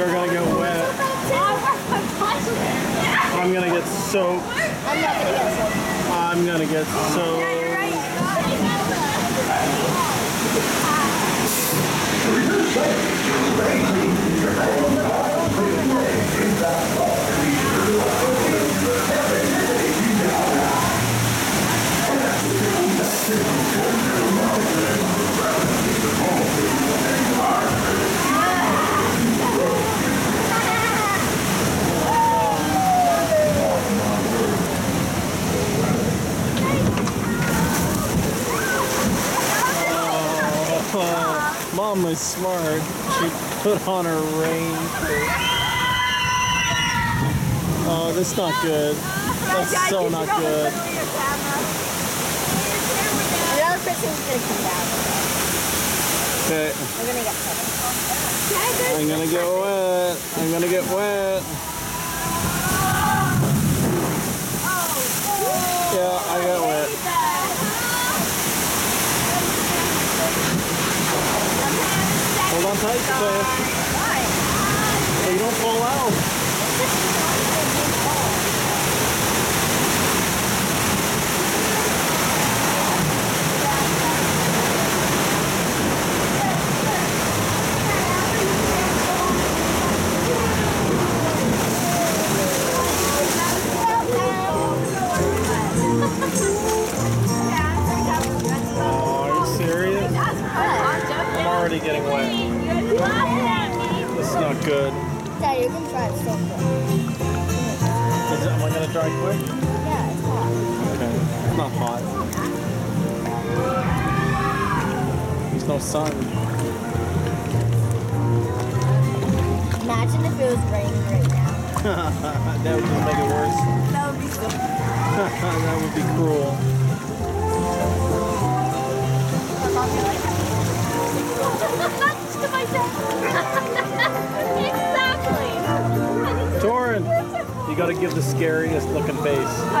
You're gonna get wet. I'm gonna get soaked. I'm gonna get soaked. I'm gonna get soaked. Put on her raincoat. Oh, that's not good. That's so not good. Another person's gonna come down. Okay, We're gonna get. I'm gonna get wet. I'm gonna get wet. Yeah, I got wet. Hold not hot. There's no sun. Imagine if it was raining right now. that would just make it worse. That would be so that would be cruel. exactly. Gotta give the scariest looking face.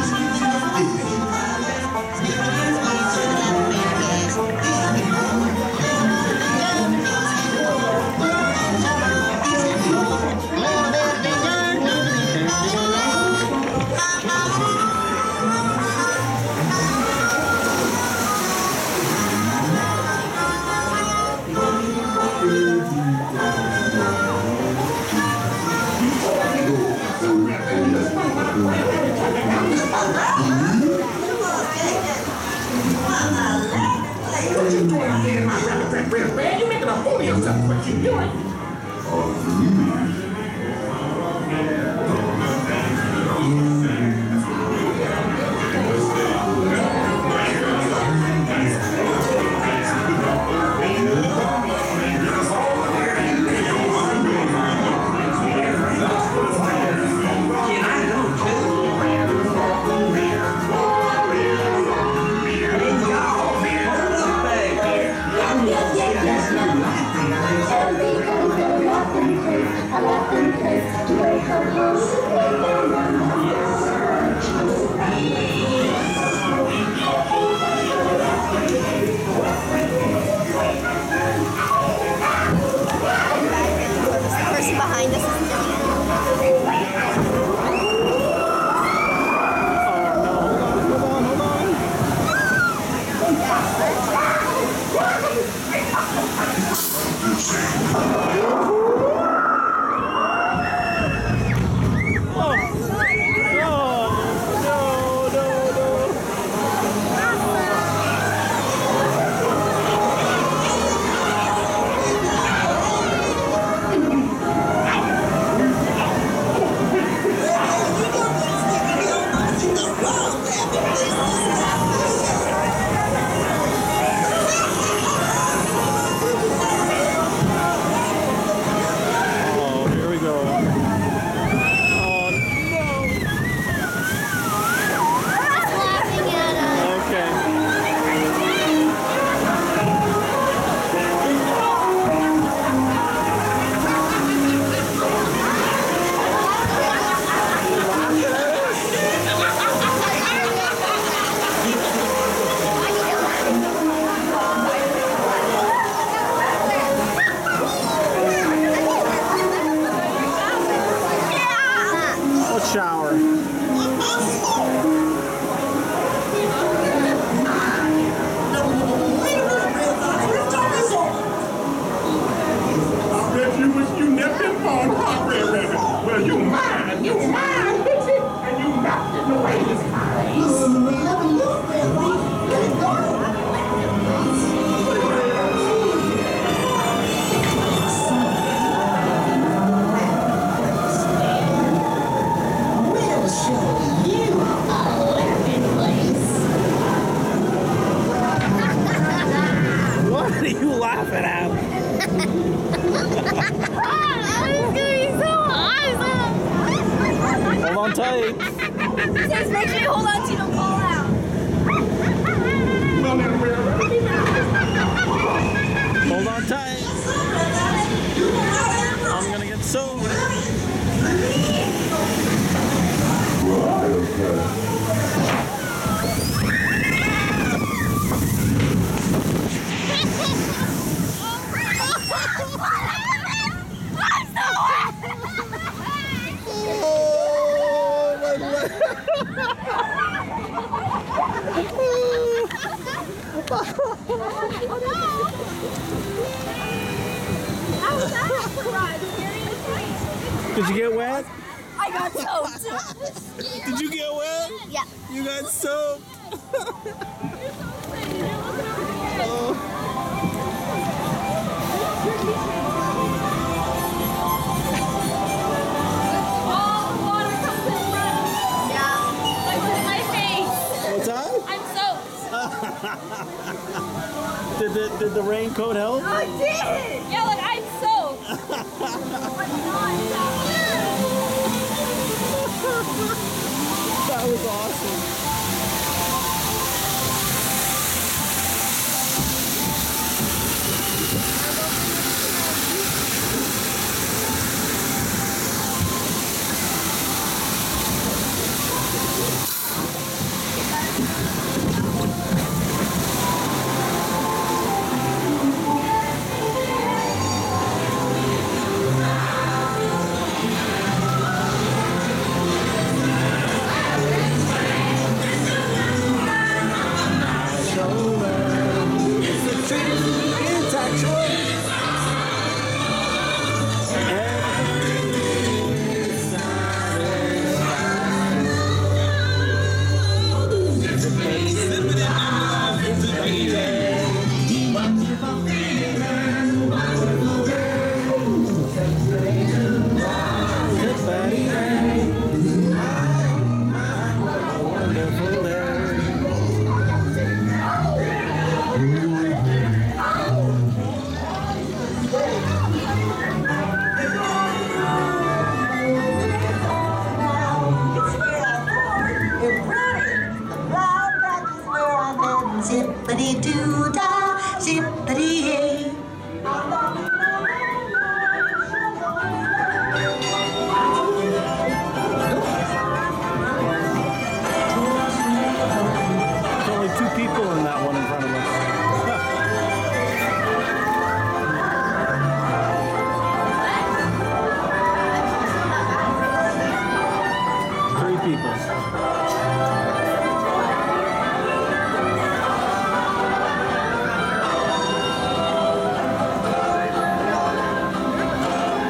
you making a fool of yourself. What you doing? behind Oh, no, no, Says make sure you hold on so you don't fall out. Well, then, Br'er Rabbit, Hold on tight. Did you get wet? I got soaked. Did you get wet? Yeah. You got soaked. oh. that? I'm soaked. Did the, did the raincoat help? I did. Yeah, look, I'm soaked. people.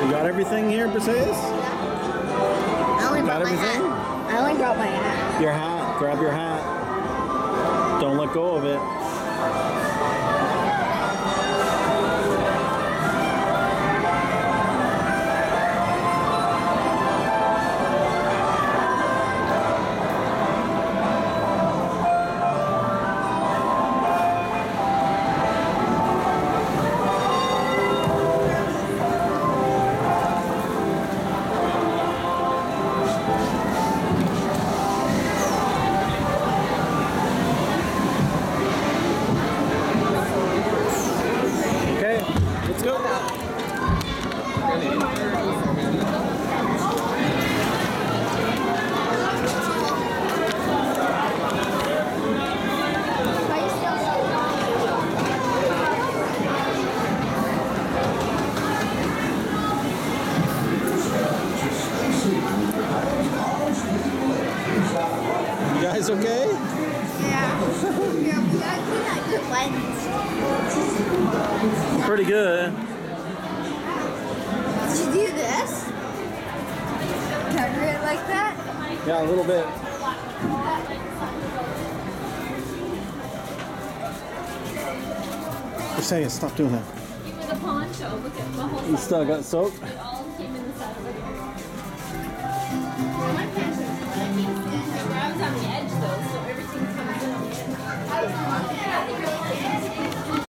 You got everything here, Briseis? I only got brought everything? my hat. I only brought my hat. Your hat. Grab your hat. Don't let go of it. Okay? Yeah. Yeah, we gotta clean that good lens. Pretty good. Did you do this? Cover it like that? Yeah, a little bit. Briseis, stop doing that. It was a poncho. Look at the whole You still got soap? It all came in the side of it. My pants are